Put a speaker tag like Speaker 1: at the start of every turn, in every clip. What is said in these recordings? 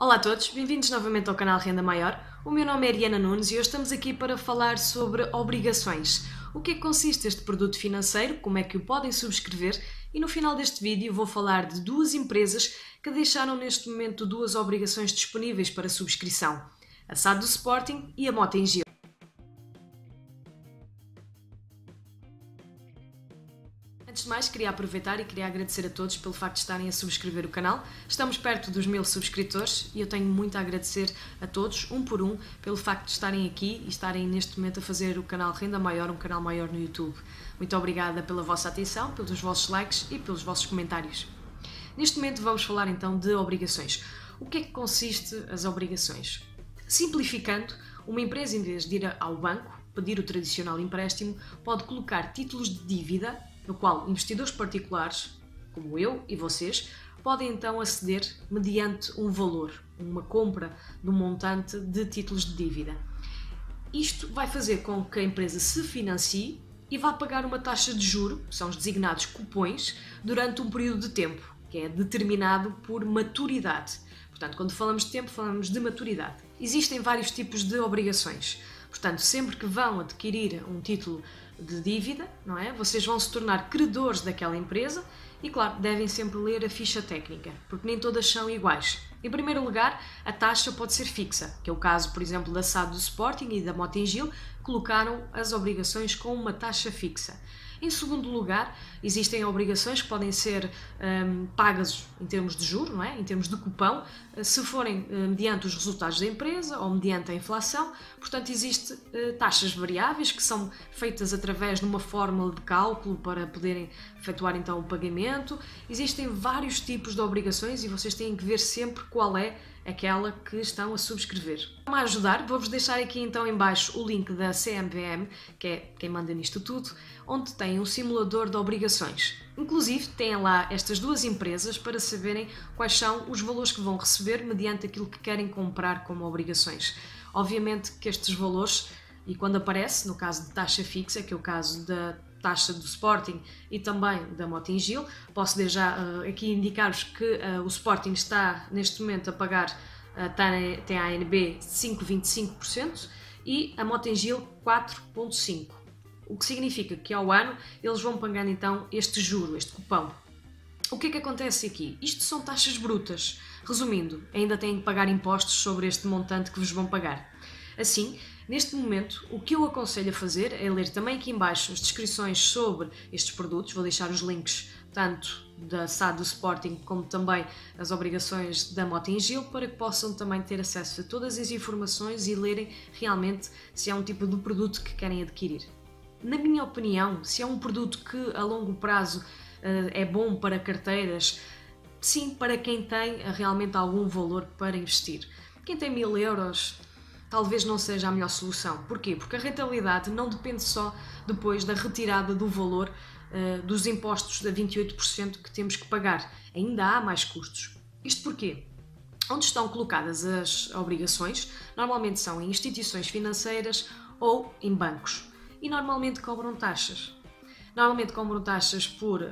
Speaker 1: Olá a todos, bem-vindos novamente ao canal Renda Maior. O meu nome é Ariana Nunes e hoje estamos aqui para falar sobre obrigações. O que é que consiste este produto financeiro, como é que o podem subscrever e no final deste vídeo vou falar de duas empresas que deixaram neste momento duas obrigações disponíveis para subscrição. A SAD do Sporting e a Motengil. Antes de mais, queria aproveitar e queria agradecer a todos pelo facto de estarem a subscrever o canal. Estamos perto dos mil subscritores e eu tenho muito a agradecer a todos, um por um, pelo facto de estarem aqui e estarem neste momento a fazer o canal Renda Maior um canal maior no YouTube. Muito obrigada pela vossa atenção, pelos vossos likes e pelos vossos comentários. Neste momento vamos falar então de obrigações. O que é que consiste as obrigações? Simplificando, uma empresa em vez de ir ao banco pedir o tradicional empréstimo, pode colocar títulos de dívida no qual investidores particulares, como eu e vocês, podem então aceder mediante um valor, uma compra de um montante de títulos de dívida. Isto vai fazer com que a empresa se financie e vá pagar uma taxa de juro, são os designados cupões, durante um período de tempo, que é determinado por maturidade. Portanto, quando falamos de tempo, falamos de maturidade. Existem vários tipos de obrigações. Portanto, sempre que vão adquirir um título de dívida, não é? Vocês vão se tornar credores daquela empresa e, claro, devem sempre ler a ficha técnica, porque nem todas são iguais. Em primeiro lugar, a taxa pode ser fixa, que é o caso, por exemplo, da SAD do Sporting e da Motengil, colocaram as obrigações com uma taxa fixa. Em segundo lugar, existem obrigações que podem ser um, pagas em termos de juro, não é? em termos de cupão, eh, se forem uh, mediante os resultados da empresa ou mediante a inflação. Portanto, existem uh, taxas variáveis que são feitas através de uma fórmula de cálculo para poderem efetuar então o pagamento. Existem vários tipos de obrigações e vocês têm que ver sempre qual é aquela que estão a subscrever. Para ajudar, vou-vos deixar aqui então em baixo o link da CMVM, que é quem manda nisto tudo, onde tem um simulador de obrigações. Inclusive, têm lá estas duas empresas para saberem quais são os valores que vão receber mediante aquilo que querem comprar como obrigações. Obviamente que estes valores, e quando aparece, no caso de taxa fixa, que é o caso da taxa do Sporting e também da Motengil. Posso desde já uh, aqui indicar-vos que uh, o Sporting está neste momento a pagar uh, TANB 5,25% e a Motengil 4,5%. O que significa que ao ano eles vão pagando então este juro, este cupão. O que é que acontece aqui? Isto são taxas brutas. Resumindo, ainda têm que pagar impostos sobre este montante que vos vão pagar. Assim, Neste momento, o que eu aconselho a fazer é ler também aqui embaixo as descrições sobre estes produtos, vou deixar os links tanto da SAD do Sporting como também as obrigações da Motengil para que possam também ter acesso a todas as informações e lerem realmente se é um tipo de produto que querem adquirir. Na minha opinião, se é um produto que a longo prazo eh, é bom para carteiras, sim, para quem tem realmente algum valor para investir. Quem tem mil euros talvez não seja a melhor solução. Porquê? Porque a rentabilidade não depende só depois da retirada do valor uh, dos impostos da 28% que temos que pagar. Ainda há mais custos. Isto porquê? Onde estão colocadas as obrigações, normalmente são em instituições financeiras ou em bancos. E normalmente cobram taxas. Normalmente cobram taxas por uh,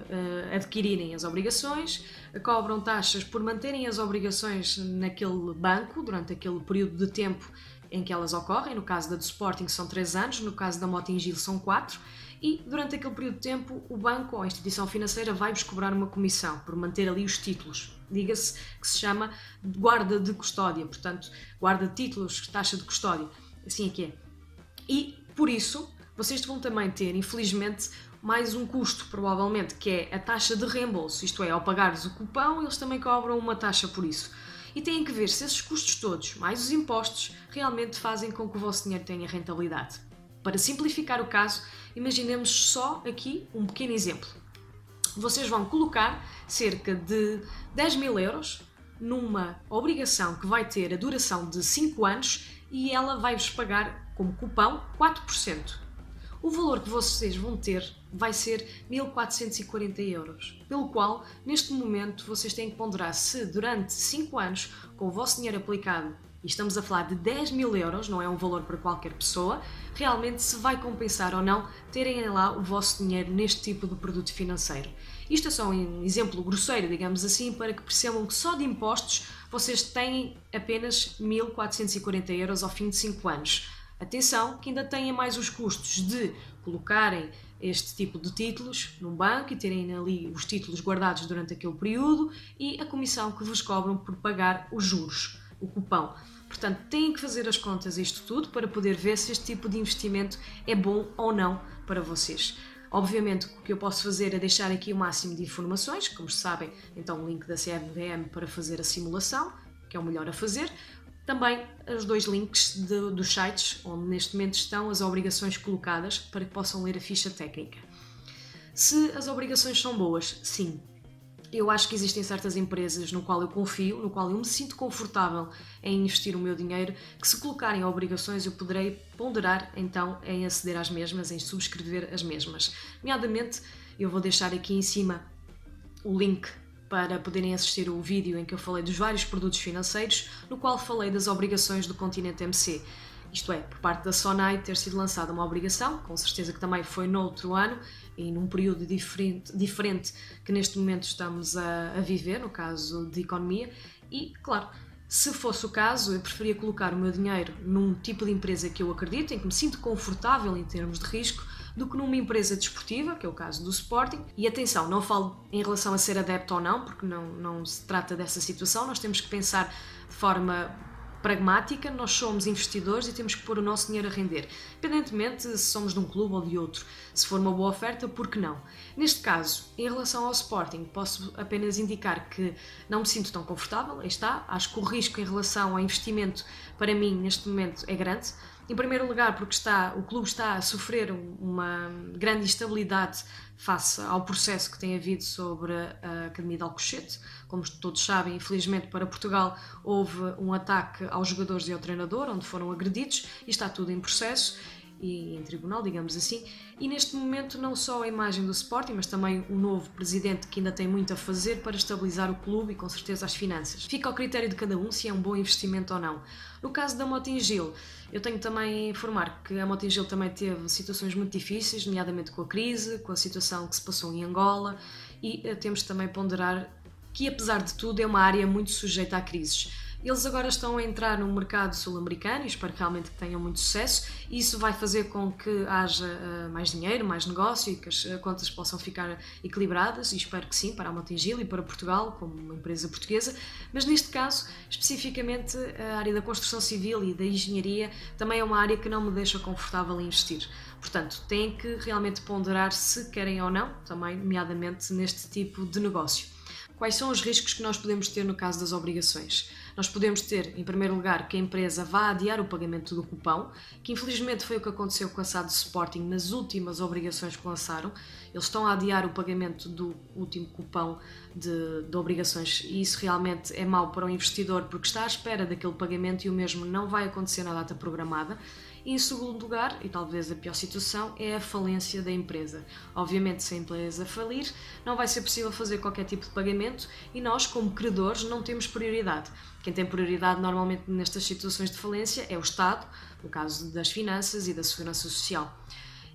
Speaker 1: adquirirem as obrigações, cobram taxas por manterem as obrigações naquele banco durante aquele período de tempo em que elas ocorrem. No caso da do Sporting são 3 anos, no caso da Motengil são 4 e durante aquele período de tempo o banco ou a instituição financeira vai-vos cobrar uma comissão por manter ali os títulos. Diga-se que se chama guarda de custódia, portanto, guarda de títulos, taxa de custódia, assim é que é. E por isso, vocês vão também ter, infelizmente, mais um custo, provavelmente, que é a taxa de reembolso, isto é, ao pagares o cupão, eles também cobram uma taxa por isso e têm que ver se esses custos todos, mais os impostos, realmente fazem com que o vosso dinheiro tenha rentabilidade. Para simplificar o caso, imaginemos só aqui um pequeno exemplo. Vocês vão colocar cerca de 10 mil euros numa obrigação que vai ter a duração de 5 anos e ela vai-vos pagar como cupão 4% o valor que vocês vão ter vai ser 1440 euros, pelo qual, neste momento, vocês têm que ponderar se durante 5 anos, com o vosso dinheiro aplicado, e estamos a falar de 10 mil euros, não é um valor para qualquer pessoa, realmente se vai compensar ou não terem lá o vosso dinheiro neste tipo de produto financeiro. Isto é só um exemplo grosseiro, digamos assim, para que percebam que só de impostos vocês têm apenas 1.440 euros ao fim de 5 anos. Atenção que ainda têm mais os custos de colocarem este tipo de títulos num banco e terem ali os títulos guardados durante aquele período e a comissão que vos cobram por pagar os juros, o cupão. Portanto, têm que fazer as contas isto tudo para poder ver se este tipo de investimento é bom ou não para vocês. Obviamente, o que eu posso fazer é deixar aqui o máximo de informações, como sabem, então o link da CRVM para fazer a simulação, que é o melhor a fazer. Também os dois links de, dos sites onde neste momento estão as obrigações colocadas para que possam ler a ficha técnica. Se as obrigações são boas, sim, eu acho que existem certas empresas no qual eu confio, no qual eu me sinto confortável em investir o meu dinheiro, que se colocarem obrigações eu poderei ponderar então em aceder às mesmas, em subscrever as mesmas. Nomeadamente, eu vou deixar aqui em cima o link para poderem assistir o vídeo em que eu falei dos vários produtos financeiros, no qual falei das obrigações do continente MC. Isto é, por parte da Sonai ter sido lançada uma obrigação, com certeza que também foi no outro ano e num período diferente, diferente que neste momento estamos a, a viver, no caso de economia, e claro, se fosse o caso, eu preferia colocar o meu dinheiro num tipo de empresa que eu acredito, em que me sinto confortável em termos de risco, do que numa empresa desportiva, que é o caso do Sporting. E atenção, não falo em relação a ser adepto ou não, porque não, não se trata dessa situação, nós temos que pensar de forma pragmática, nós somos investidores e temos que pôr o nosso dinheiro a render, independentemente se somos de um clube ou de outro. Se for uma boa oferta, por que não? Neste caso, em relação ao Sporting, posso apenas indicar que não me sinto tão confortável, aí está, acho que o risco em relação ao investimento para mim neste momento é grande. Em primeiro lugar, porque está, o clube está a sofrer uma grande instabilidade face ao processo que tem havido sobre a Academia de Alcochete. Como todos sabem, infelizmente para Portugal houve um ataque aos jogadores e ao treinador, onde foram agredidos, e está tudo em processo e em tribunal, digamos assim. E neste momento, não só a imagem do Sporting, mas também o novo presidente que ainda tem muito a fazer para estabilizar o clube e com certeza as finanças. Fica ao critério de cada um se é um bom investimento ou não. No caso da Motingil, eu tenho também a informar que a Motingil também teve situações muito difíceis, nomeadamente com a crise, com a situação que se passou em Angola, e eh, temos também ponderar que, apesar de tudo, é uma área muito sujeita a crises eles agora estão a entrar no mercado sul-americano e espero realmente que tenham muito sucesso. Isso vai fazer com que haja uh, mais dinheiro, mais negócio e que as uh, contas possam ficar equilibradas. E espero que sim, para a Montingil e para Portugal, como uma empresa portuguesa. Mas neste caso, especificamente, a área da construção civil e da engenharia também é uma área que não me deixa confortável em investir. Portanto, têm que realmente ponderar se querem ou não, também, nomeadamente neste tipo de negócio. Quais são os riscos que nós podemos ter no caso das obrigações? Nós podemos ter, em primeiro lugar, que a empresa vá adiar o pagamento do cupão, que infelizmente foi o que aconteceu com a SAD Sporting nas últimas obrigações que lançaram. Eles estão a adiar o pagamento do último cupão de, de obrigações e isso realmente é mau para o investidor porque está à espera daquele pagamento e o mesmo não vai acontecer na data programada. E em segundo lugar, e talvez a pior situação, é a falência da empresa. Obviamente, se a empresa falir, não vai ser possível fazer qualquer tipo de pagamento e nós, como credores, não temos prioridade. Quem tem prioridade normalmente nestas situações de falência é o Estado, no caso das finanças e da segurança social.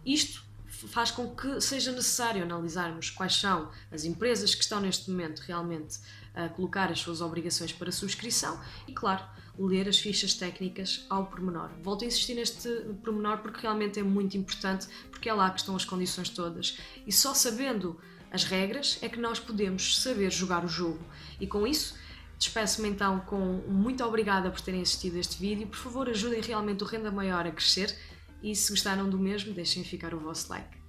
Speaker 1: Isto faz com que seja necessário analisarmos quais são as empresas que estão neste momento realmente a colocar as suas obrigações para subscrição e, claro, ler as fichas técnicas ao pormenor. Volto a insistir neste pormenor porque realmente é muito importante, porque é lá que estão as condições todas. E só sabendo as regras é que nós podemos saber jogar o jogo. E com isso, despeço-me então com muito obrigada por terem assistido este vídeo. Por favor, ajudem realmente o Renda Maior a crescer e se gostaram do mesmo, deixem ficar o vosso like.